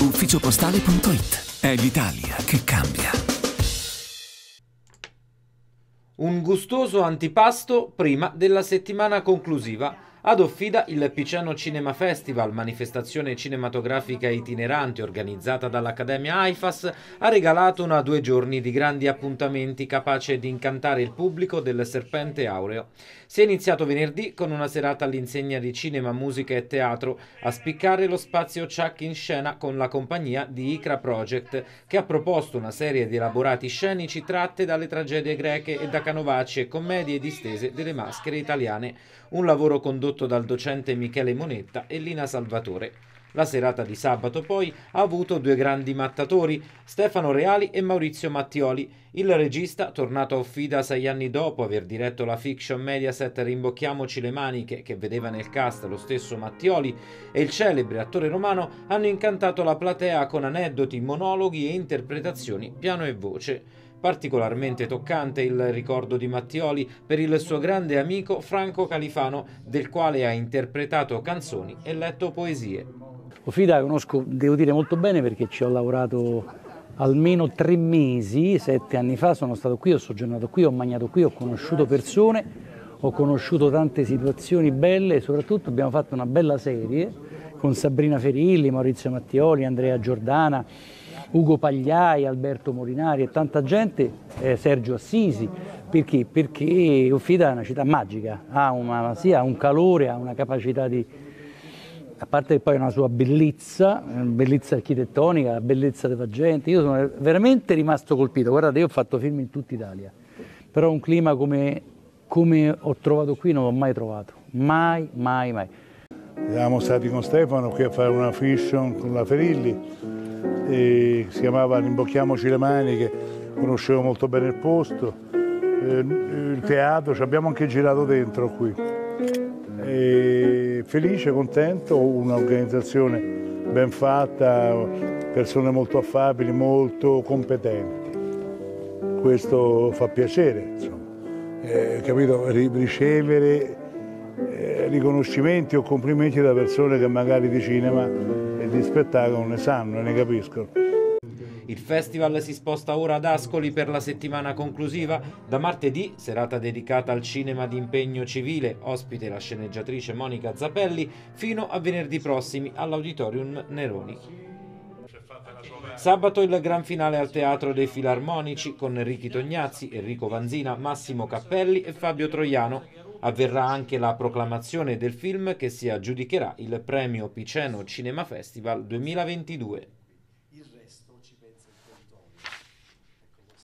ufficiopostale.it. È l'Italia che cambia. Un gustoso antipasto prima della settimana conclusiva ad Offida il Piceno Cinema Festival, manifestazione cinematografica itinerante organizzata dall'Accademia AIFAS, ha regalato una due giorni di grandi appuntamenti capace di incantare il pubblico del Serpente Aureo. Si è iniziato venerdì con una serata all'insegna di cinema, musica e teatro, a spiccare lo spazio Chuck in scena con la compagnia di Icra Project, che ha proposto una serie di elaborati scenici tratte dalle tragedie greche e da canovacci e commedie distese delle maschere italiane, un lavoro condotto dal docente Michele Monetta e Lina Salvatore. La serata di sabato poi ha avuto due grandi mattatori, Stefano Reali e Maurizio Mattioli. Il regista, tornato a Offida sei anni dopo aver diretto la fiction Mediaset Rimbocchiamoci le maniche, che vedeva nel cast lo stesso Mattioli, e il celebre attore romano hanno incantato la platea con aneddoti, monologhi e interpretazioni piano e voce. Particolarmente toccante il ricordo di Mattioli per il suo grande amico Franco Califano, del quale ha interpretato canzoni e letto poesie. Ofida la conosco, devo dire, molto bene perché ci ho lavorato almeno tre mesi, sette anni fa sono stato qui, ho soggiornato qui, ho mangiato qui, ho conosciuto persone, ho conosciuto tante situazioni belle e soprattutto abbiamo fatto una bella serie con Sabrina Ferilli, Maurizio Mattioli, Andrea Giordana, Ugo Pagliai, Alberto Morinari e tanta gente, eh, Sergio Assisi, perché? Perché Offida è una città magica, ha, una, sì, ha un calore, ha una capacità di, a parte che poi una sua bellezza, bellezza architettonica, bellezza della gente, io sono veramente rimasto colpito, guardate io ho fatto film in tutta Italia, però un clima come, come ho trovato qui non l'ho mai trovato, mai, mai, mai. Siamo stati con Stefano qui a fare una fiction con la Ferilli, si chiamava Rimbocchiamoci le maniche, conoscevo molto bene il posto, eh, il teatro, ci abbiamo anche girato dentro qui. E felice, contento, un'organizzazione ben fatta, persone molto affabili, molto competenti. Questo fa piacere, insomma. Eh, capito? ricevere eh, riconoscimenti o complimenti da persone che magari di cinema di spettacolo ne sanno e ne capiscono. Il festival si sposta ora ad Ascoli per la settimana conclusiva. Da martedì, serata dedicata al cinema di impegno civile, ospite la sceneggiatrice Monica Zappelli, fino a venerdì prossimi all'Auditorium Neroni. Sabato il gran finale al Teatro dei Filarmonici con Ricky Tognazzi, Enrico Vanzina, Massimo Cappelli e Fabio Troiano avverrà anche la proclamazione del film che si aggiudicherà il premio Piceno Cinema Festival 2022.